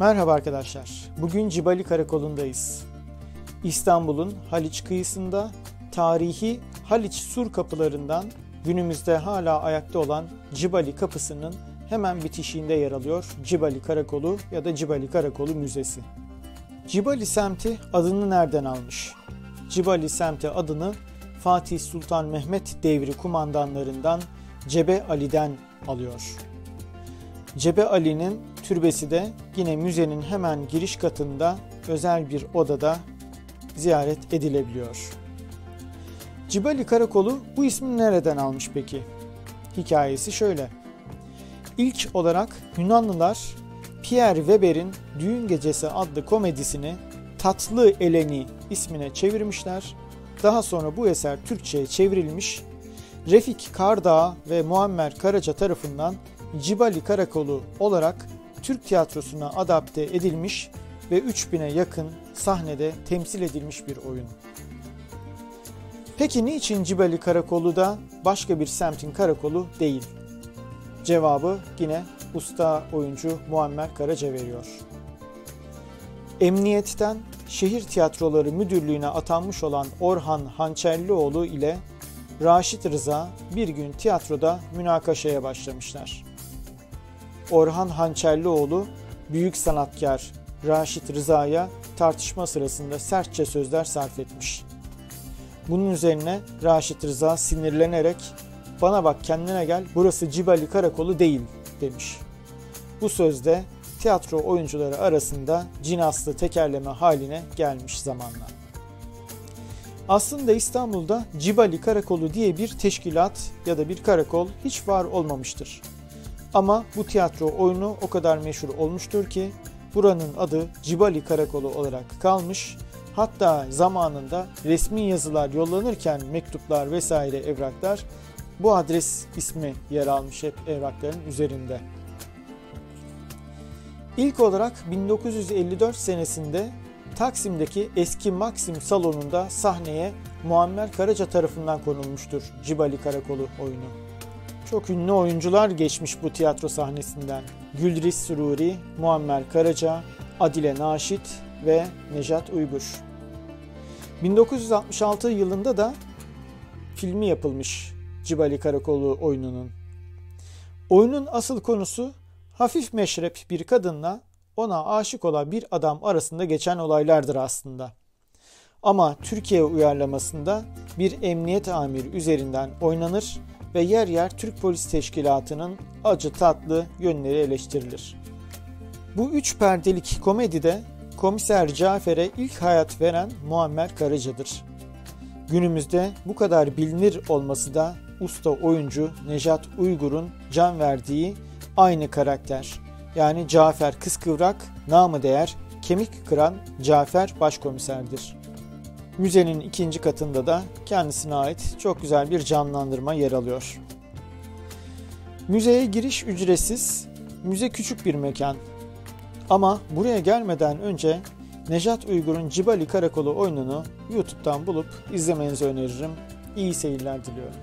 Merhaba arkadaşlar. Bugün Cibali Karakolu'ndayız. İstanbul'un Haliç kıyısında tarihi Haliç sur kapılarından günümüzde hala ayakta olan Cibali kapısının hemen bitişiğinde yer alıyor Cibali Karakolu ya da Cibali Karakolu Müzesi. Cibali semti adını nereden almış? Cibali semti adını Fatih Sultan Mehmet devri kumandanlarından Cebe Ali'den alıyor. Cebe Ali'nin türbesi de yine müzenin hemen giriş katında özel bir odada ziyaret edilebiliyor. Cibali Karakolu bu ismi nereden almış peki? Hikayesi şöyle. İlk olarak Yunanlılar Pierre Weber'in Düğün Gecesi adlı komedisini Tatlı Eleni ismine çevirmişler. Daha sonra bu eser Türkçe'ye çevrilmiş. Refik Kardağ ve Muammer Karaca tarafından Cibali Karakolu olarak Türk tiyatrosuna adapte edilmiş ve 3000'e yakın sahnede temsil edilmiş bir oyun. Peki niçin Cibali Karakolu da başka bir semtin karakolu değil? Cevabı yine usta oyuncu Muammer Karaca veriyor. Emniyetten Şehir Tiyatroları Müdürlüğü'ne atanmış olan Orhan Hançerlioğlu ile Raşit Rıza bir gün tiyatroda münakaşaya başlamışlar. Orhan Hançerlioğlu büyük sanatkar Raşit Rıza'ya tartışma sırasında sertçe sözler sarf etmiş. Bunun üzerine Raşit Rıza sinirlenerek bana bak kendine gel burası Cibali Karakolu değil demiş. Bu sözde tiyatro oyuncuları arasında cinaslı tekerleme haline gelmiş zamanla. Aslında İstanbul'da Cibali Karakolu diye bir teşkilat ya da bir karakol hiç var olmamıştır. Ama bu tiyatro oyunu o kadar meşhur olmuştur ki buranın adı Cibali Karakolu olarak kalmış. Hatta zamanında resmi yazılar yollanırken mektuplar vesaire evraklar bu adres ismi yer almış hep evrakların üzerinde. İlk olarak 1954 senesinde Taksim'deki eski Maxim salonunda sahneye Muammer Karaca tarafından konulmuştur Cibali Karakolu oyunu. Çok ünlü oyuncular geçmiş bu tiyatro sahnesinden. Güldris Sururi, Muammer Karaca, Adile Naşit ve Nejat Uygur. 1966 yılında da filmi yapılmış Cibali Karakolu oyununun. Oyunun asıl konusu hafif meşrep bir kadınla ona aşık olan bir adam arasında geçen olaylardır aslında. Ama Türkiye uyarlamasında bir emniyet amiri üzerinden oynanır ve yer yer Türk Polis Teşkilatı'nın acı tatlı yönleri eleştirilir. Bu üç perdelik komedide komiser Cafer'e ilk hayat veren Muammer Karaca'dır. Günümüzde bu kadar bilinir olması da usta oyuncu Nejat Uygur'un can verdiği aynı karakter. Yani Cafer Kıskıvrak, namı değer kemik kıran Cafer başkomiserdir. Müzenin ikinci katında da kendisine ait çok güzel bir canlandırma yer alıyor. Müzeye giriş ücretsiz, müze küçük bir mekan. Ama buraya gelmeden önce Nejat Uygur'un Cibali Karakolu oyununu YouTube'dan bulup izlemenizi öneririm. İyi seyirler diliyorum.